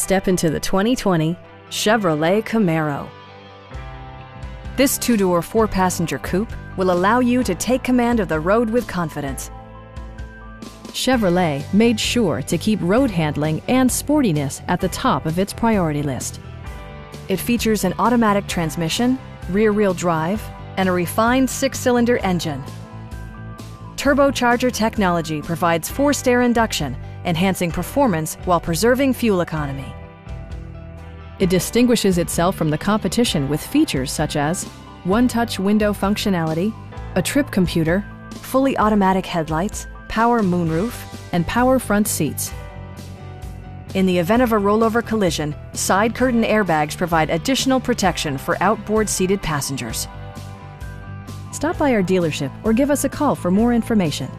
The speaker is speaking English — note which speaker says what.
Speaker 1: Step into the 2020 Chevrolet Camaro. This two-door, four-passenger coupe will allow you to take command of the road with confidence. Chevrolet made sure to keep road handling and sportiness at the top of its priority list. It features an automatic transmission, rear-wheel drive, and a refined six-cylinder engine. Turbocharger technology provides forced air induction, enhancing performance while preserving fuel economy. It distinguishes itself from the competition with features such as one-touch window functionality, a trip computer, fully automatic headlights, power moonroof, and power front seats. In the event of a rollover collision, side curtain airbags provide additional protection for outboard seated passengers. Stop by our dealership or give us a call for more information.